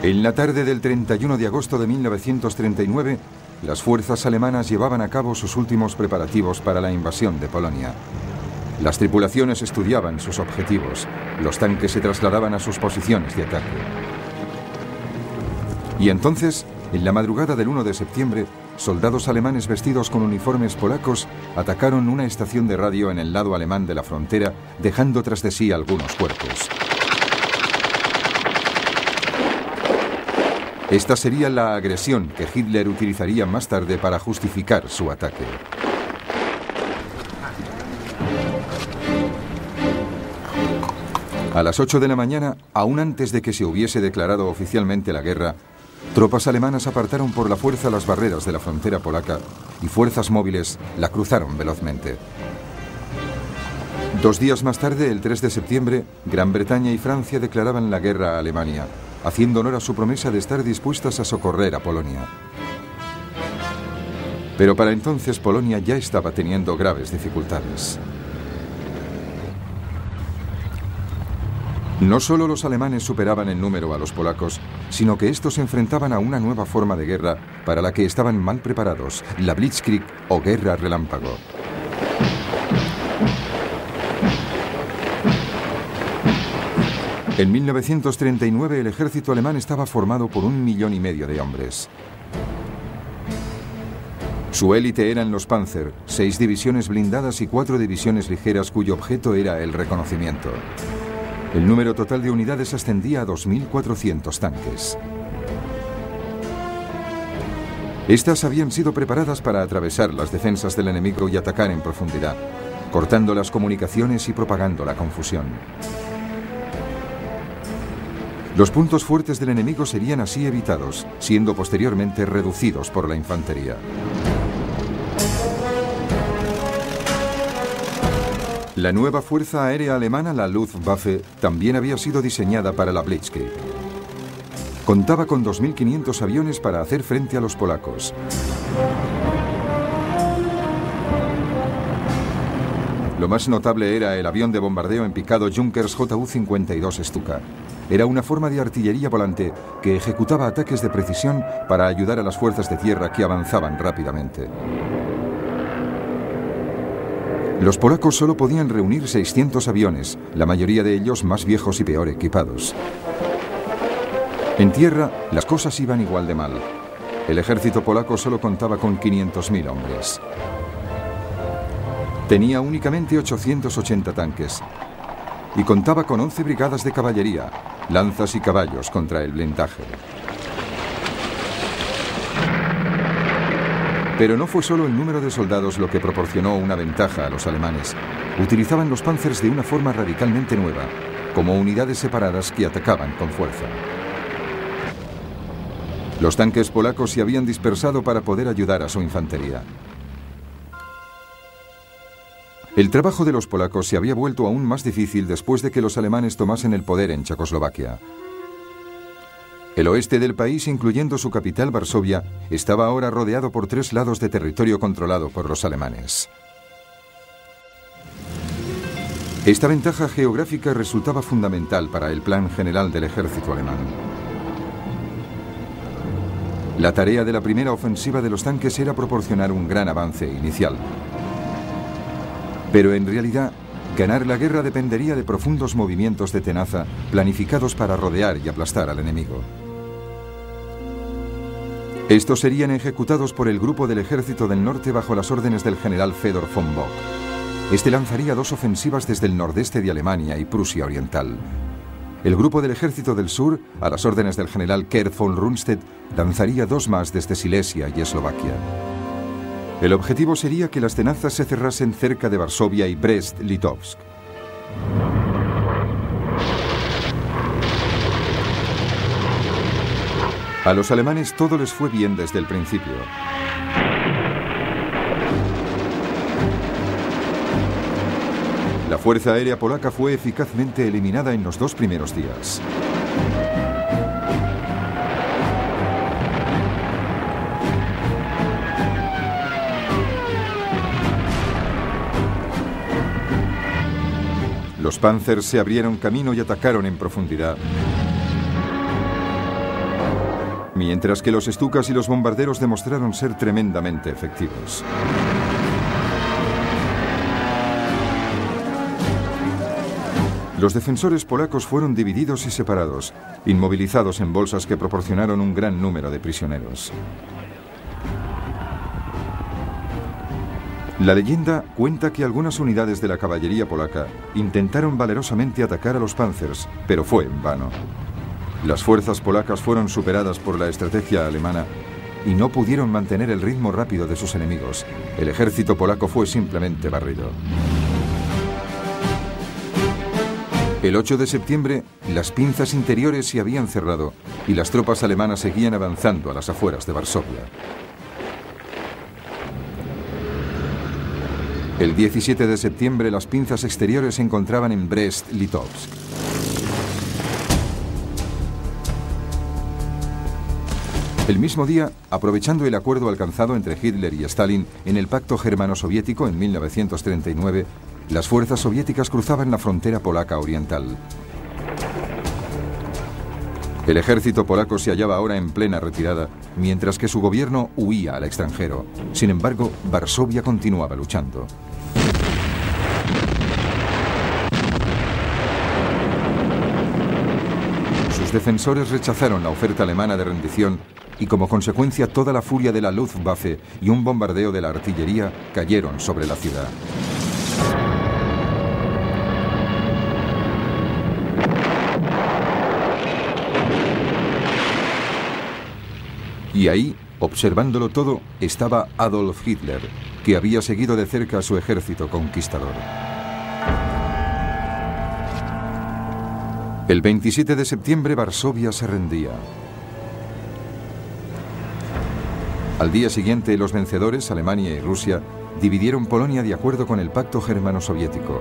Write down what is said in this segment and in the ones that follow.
En la tarde del 31 de agosto de 1939, las fuerzas alemanas llevaban a cabo sus últimos preparativos para la invasión de Polonia. Las tripulaciones estudiaban sus objetivos, los tanques se trasladaban a sus posiciones de ataque. Y entonces, en la madrugada del 1 de septiembre, soldados alemanes vestidos con uniformes polacos atacaron una estación de radio en el lado alemán de la frontera, dejando tras de sí algunos cuerpos. Esta sería la agresión que Hitler utilizaría más tarde para justificar su ataque. A las 8 de la mañana, aún antes de que se hubiese declarado oficialmente la guerra, tropas alemanas apartaron por la fuerza las barreras de la frontera polaca y fuerzas móviles la cruzaron velozmente. Dos días más tarde, el 3 de septiembre, Gran Bretaña y Francia declaraban la guerra a Alemania haciendo honor a su promesa de estar dispuestas a socorrer a Polonia. Pero para entonces Polonia ya estaba teniendo graves dificultades. No solo los alemanes superaban en número a los polacos, sino que estos se enfrentaban a una nueva forma de guerra para la que estaban mal preparados, la Blitzkrieg o guerra relámpago. En 1939 el ejército alemán estaba formado por un millón y medio de hombres. Su élite eran los Panzer, seis divisiones blindadas y cuatro divisiones ligeras cuyo objeto era el reconocimiento. El número total de unidades ascendía a 2.400 tanques. Estas habían sido preparadas para atravesar las defensas del enemigo y atacar en profundidad, cortando las comunicaciones y propagando la confusión. Los puntos fuertes del enemigo serían así evitados, siendo posteriormente reducidos por la infantería. La nueva fuerza aérea alemana, la Luftwaffe, también había sido diseñada para la Blitzkrieg. Contaba con 2.500 aviones para hacer frente a los polacos. Lo más notable era el avión de bombardeo en picado Junkers JU-52 Stuka. Era una forma de artillería volante que ejecutaba ataques de precisión para ayudar a las fuerzas de tierra que avanzaban rápidamente. Los polacos solo podían reunir 600 aviones, la mayoría de ellos más viejos y peor equipados. En tierra, las cosas iban igual de mal. El ejército polaco solo contaba con 500.000 hombres. Tenía únicamente 880 tanques y contaba con 11 brigadas de caballería, lanzas y caballos contra el blindaje. Pero no fue solo el número de soldados lo que proporcionó una ventaja a los alemanes. Utilizaban los panzers de una forma radicalmente nueva, como unidades separadas que atacaban con fuerza. Los tanques polacos se habían dispersado para poder ayudar a su infantería. El trabajo de los polacos se había vuelto aún más difícil después de que los alemanes tomasen el poder en Checoslovaquia. El oeste del país, incluyendo su capital Varsovia, estaba ahora rodeado por tres lados de territorio controlado por los alemanes. Esta ventaja geográfica resultaba fundamental para el plan general del ejército alemán. La tarea de la primera ofensiva de los tanques era proporcionar un gran avance inicial. Pero en realidad, ganar la guerra dependería de profundos movimientos de tenaza planificados para rodear y aplastar al enemigo. Estos serían ejecutados por el Grupo del Ejército del Norte bajo las órdenes del general Fedor von Bock. Este lanzaría dos ofensivas desde el nordeste de Alemania y Prusia Oriental. El Grupo del Ejército del Sur, a las órdenes del general Kurt von Rundstedt, lanzaría dos más desde Silesia y Eslovaquia. El objetivo sería que las tenazas se cerrasen cerca de Varsovia y Brest-Litovsk. A los alemanes todo les fue bien desde el principio. La Fuerza Aérea Polaca fue eficazmente eliminada en los dos primeros días. Los Panzers se abrieron camino y atacaron en profundidad. mientras que los estucas y los bombarderos demostraron ser tremendamente efectivos. Los defensores polacos fueron divididos y separados, inmovilizados en bolsas que proporcionaron un gran número de prisioneros. La leyenda cuenta que algunas unidades de la caballería polaca intentaron valerosamente atacar a los Panzers, pero fue en vano. Las fuerzas polacas fueron superadas por la estrategia alemana y no pudieron mantener el ritmo rápido de sus enemigos. El ejército polaco fue simplemente barrido. El 8 de septiembre, las pinzas interiores se habían cerrado y las tropas alemanas seguían avanzando a las afueras de Varsovia. El 17 de septiembre las pinzas exteriores se encontraban en Brest-Litovsk. El mismo día, aprovechando el acuerdo alcanzado entre Hitler y Stalin en el Pacto Germano-Soviético en 1939, las fuerzas soviéticas cruzaban la frontera polaca oriental. El ejército polaco se hallaba ahora en plena retirada, mientras que su gobierno huía al extranjero. Sin embargo, Varsovia continuaba luchando. Sus defensores rechazaron la oferta alemana de rendición y como consecuencia toda la furia de la Luftwaffe y un bombardeo de la artillería cayeron sobre la ciudad. Y ahí, observándolo todo, estaba Adolf Hitler, que había seguido de cerca a su ejército conquistador. El 27 de septiembre Varsovia se rendía. Al día siguiente, los vencedores, Alemania y Rusia, dividieron Polonia de acuerdo con el pacto germano-soviético.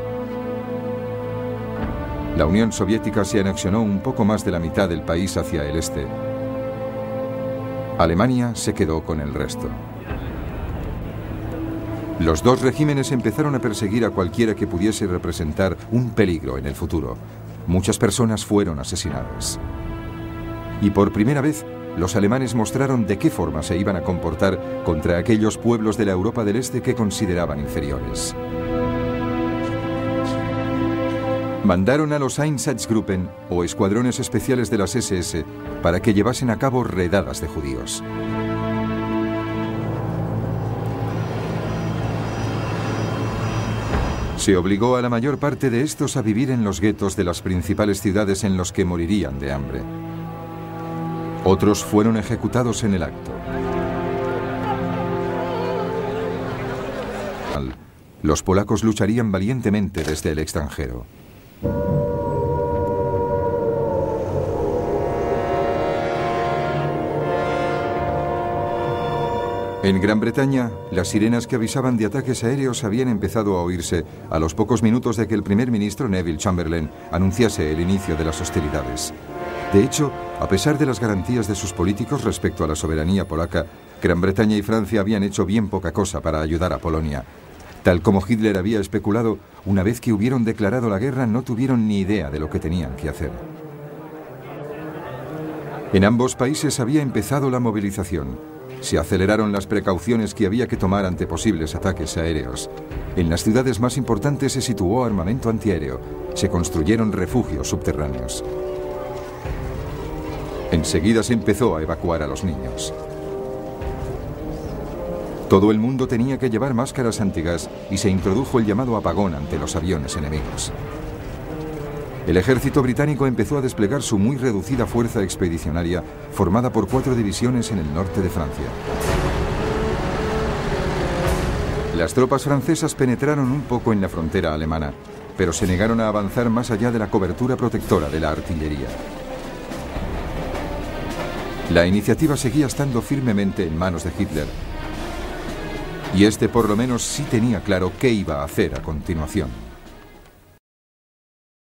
La Unión Soviética se anexionó un poco más de la mitad del país hacia el este, Alemania se quedó con el resto. Los dos regímenes empezaron a perseguir a cualquiera que pudiese representar un peligro en el futuro. Muchas personas fueron asesinadas. Y por primera vez, los alemanes mostraron de qué forma se iban a comportar contra aquellos pueblos de la Europa del Este que consideraban inferiores. Mandaron a los Einsatzgruppen o escuadrones especiales de las SS para que llevasen a cabo redadas de judíos. Se obligó a la mayor parte de estos a vivir en los guetos de las principales ciudades en los que morirían de hambre. Otros fueron ejecutados en el acto. Los polacos lucharían valientemente desde el extranjero. En Gran Bretaña, las sirenas que avisaban de ataques aéreos habían empezado a oírse a los pocos minutos de que el primer ministro Neville Chamberlain anunciase el inicio de las hostilidades. De hecho, a pesar de las garantías de sus políticos respecto a la soberanía polaca, Gran Bretaña y Francia habían hecho bien poca cosa para ayudar a Polonia, Tal como Hitler había especulado, una vez que hubieron declarado la guerra no tuvieron ni idea de lo que tenían que hacer. En ambos países había empezado la movilización. Se aceleraron las precauciones que había que tomar ante posibles ataques aéreos. En las ciudades más importantes se situó armamento antiaéreo. Se construyeron refugios subterráneos. Enseguida se empezó a evacuar a los niños. Todo el mundo tenía que llevar máscaras antigas y se introdujo el llamado apagón ante los aviones enemigos. El ejército británico empezó a desplegar su muy reducida fuerza expedicionaria, formada por cuatro divisiones en el norte de Francia. Las tropas francesas penetraron un poco en la frontera alemana, pero se negaron a avanzar más allá de la cobertura protectora de la artillería. La iniciativa seguía estando firmemente en manos de Hitler, y este por lo menos sí tenía claro qué iba a hacer a continuación.